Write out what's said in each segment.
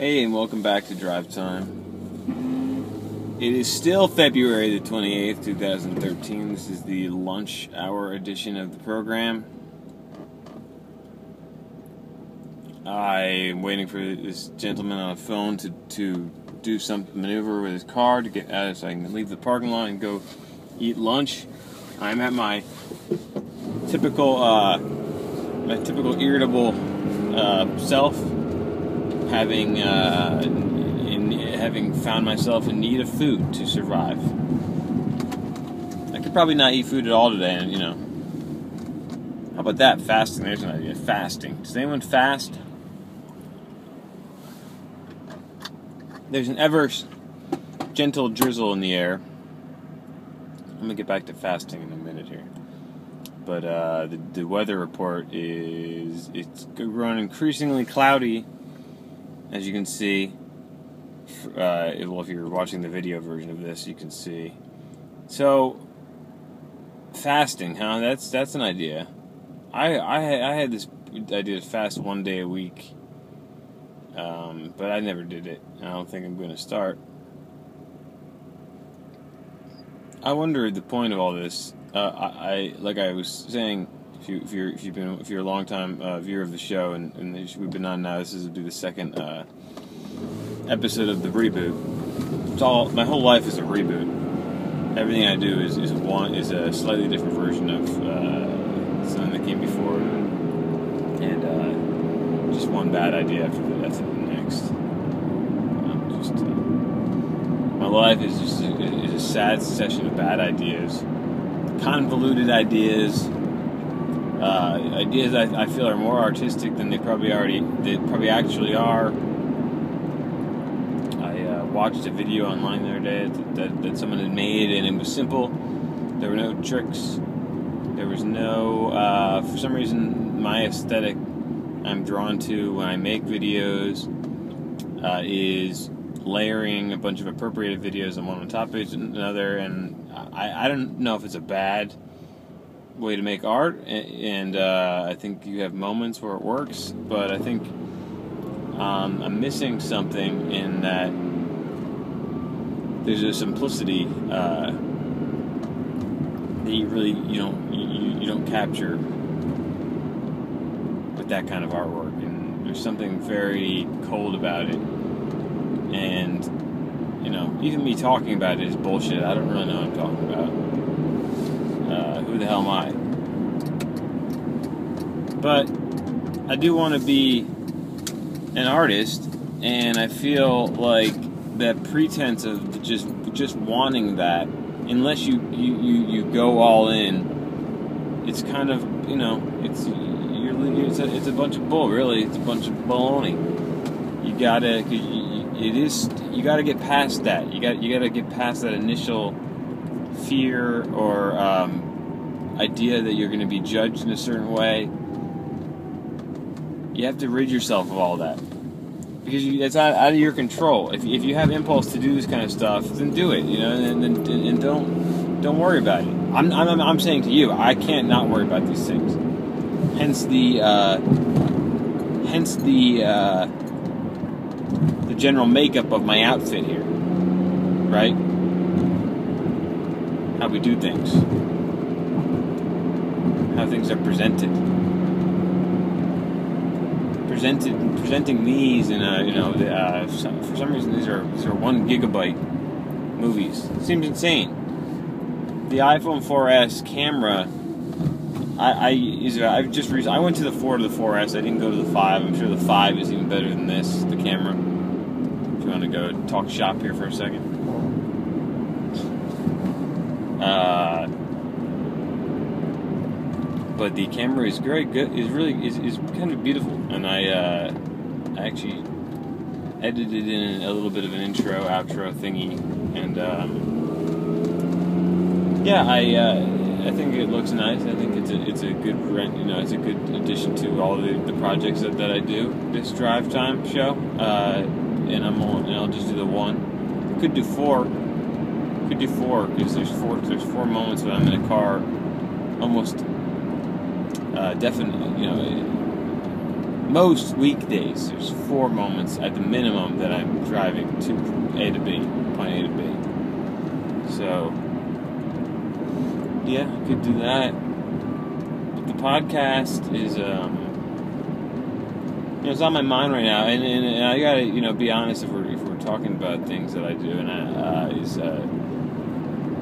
Hey, and welcome back to Drive Time. It is still February the 28th, 2013. This is the lunch hour edition of the program. I'm waiting for this gentleman on the phone to, to do some maneuver with his car to get out so I can leave the parking lot and go eat lunch. I'm at my typical, uh, my typical irritable uh, self having uh, in, having found myself in need of food to survive. I could probably not eat food at all today, and you know. How about that? Fasting. There's an idea. Fasting. Does anyone fast? There's an ever gentle drizzle in the air. I'm gonna get back to fasting in a minute here. But uh, the, the weather report is it's growing increasingly cloudy as you can see, uh, well, if you're watching the video version of this, you can see. So, fasting, huh? That's that's an idea. I I I had this idea to fast one day a week, um, but I never did it. I don't think I'm going to start. I wonder the point of all this. Uh, I, I like I was saying if you if you're if you've been if you're a long time uh, viewer of the show and, and we've been on now, this is be the second uh, episode of the reboot. It's all my whole life is a reboot. Everything I do is is one is a slightly different version of uh, something that came before, and uh, just one bad idea after the, after the next. just uh, my life is just a, is a sad succession of bad ideas, convoluted ideas uh, ideas I, I, feel are more artistic than they probably already they probably actually are. I uh, watched a video online the other day that, that, that, someone had made, and it was simple. There were no tricks. There was no. Uh, for some reason, my aesthetic I'm drawn to when I make videos uh, is layering a bunch of appropriated videos on one on top of each another, and I, I don't know if it's a bad way to make art, and uh, I think you have moments where it works, but I think um, I'm missing something in that there's a simplicity uh, that you really you don't you, you don't capture with that kind of artwork, and there's something very cold about it, and you know even me talking about it is bullshit. I don't really know what I'm talking about who the hell am I? But I do want to be an artist, and I feel like that pretense of just just wanting that, unless you you, you, you go all in, it's kind of you know it's you're it's a, it's a bunch of bull really it's a bunch of baloney. You gotta it is you gotta get past that. You got you gotta get past that initial fear or um, idea that you're going to be judged in a certain way, you have to rid yourself of all that because you, it's out, out of your control. If, if you have impulse to do this kind of stuff, then do it. You know, and, and, and don't don't worry about it. I'm, I'm, I'm saying to you, I can't not worry about these things. Hence the uh, hence the uh, the general makeup of my outfit here, right? How we do things are presented. Presented, presenting these in a, you know, uh, for some reason these are these are one gigabyte movies. It seems insane. The iPhone 4S camera, I, I is I've just I went to the 4 to the 4S. I didn't go to the 5. I'm sure the 5 is even better than this. The camera. If you want to go talk shop here for a second. Uh, but the camera is very good. is really is, is kind of beautiful, and I uh, I actually edited in a little bit of an intro outro thingy, and um, yeah, I uh, I think it looks nice. I think it's a it's a good rent. You know, it's a good addition to all the, the projects that, that I do. This drive time show, uh, and I'm on, and I'll just do the one. Could do four. Could do four because there's four there's four moments when I'm in a car, almost uh, definitely, you know, most weekdays, there's four moments at the minimum that I'm driving to A to B, point A to B. So, yeah, I could do that. But the podcast is, um, you know, it's on my mind right now, and, and, and I gotta, you know, be honest if we're if we're talking about things that I do, and I, uh, is, uh,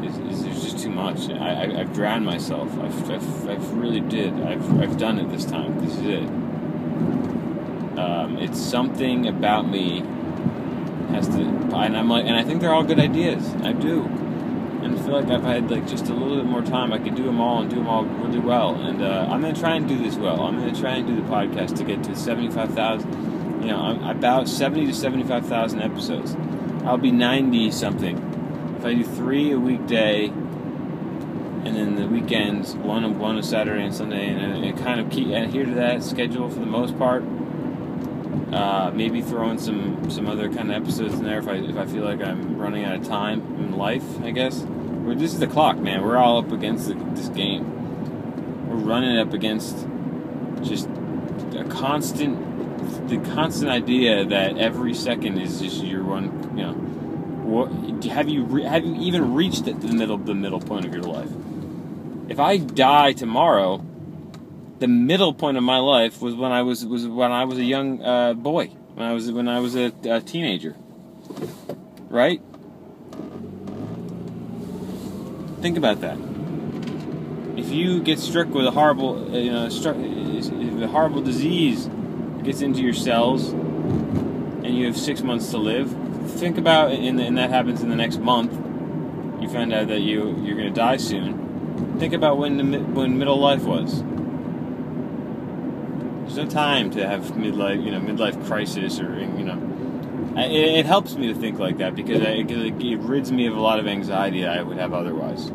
is, is there's just too much. I, I I've drowned myself. I've, I've I've really did. I've I've done it this time. This is it. Um, it's something about me has to, and I'm like, and I think they're all good ideas. I do, and I feel like I've had like just a little bit more time. I could do them all and do them all really well. And uh, I'm gonna try and do this well. I'm gonna try and do the podcast to get to seventy-five thousand. You know, I'm about seventy to seventy-five thousand episodes. I'll be ninety something if I do three a weekday and then the weekends, one on one a Saturday and Sunday, and, and kind of keep adhere to that schedule for the most part. Uh, maybe throw in some some other kind of episodes in there if I if I feel like I'm running out of time in life. I guess. We're, this is the clock, man. We're all up against the, this game. We're running up against just a constant the constant idea that every second is just your one. You know, what have you re, have you even reached the middle the middle point of your life? If I die tomorrow the middle point of my life was when I was was when I was a young uh, boy, when I was when I was a, a teenager. Right? Think about that. If you get struck with a horrible, uh, you know, struck, a horrible disease gets into your cells, and you have six months to live, think about, and, and that happens in the next month. You find out that you you're going to die soon. Think about when the when middle life was there's no time to have midlife, you know, midlife crisis or you know. It, it helps me to think like that because I, it rids me of a lot of anxiety I would have otherwise.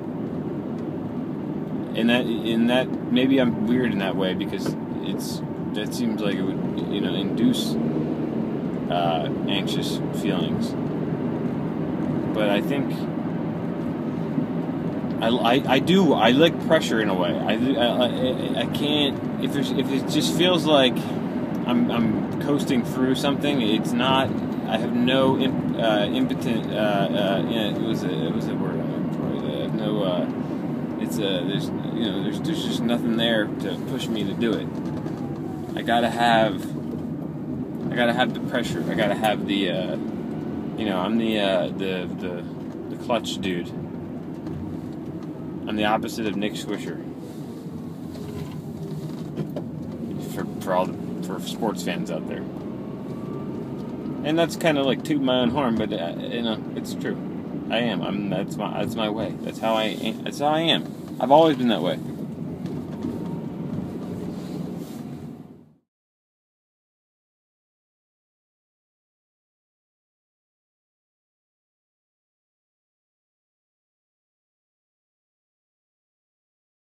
And that, in that, maybe I'm weird in that way because it's that seems like it would, you know, induce uh, anxious feelings. But I think I, I, I do I like pressure in a way. I, I, I can't if there's if it just feels like I'm, I'm coasting through something. It's not. I have no imp, uh, impotent. Uh, uh, yeah, it was a it was a word have no. Uh, it's a there's you know there's there's just nothing there to push me to do it. I gotta have. I gotta have the pressure. I gotta have the. Uh, you know, I'm the uh, the the the clutch dude. I'm the opposite of Nick Swisher. For, for all the, for sports fans out there. And that's kind of like toot my own horn, but uh, you know it's true. I am. I'm. That's my. That's my way. That's how I. Am. That's how I am. I've always been that way.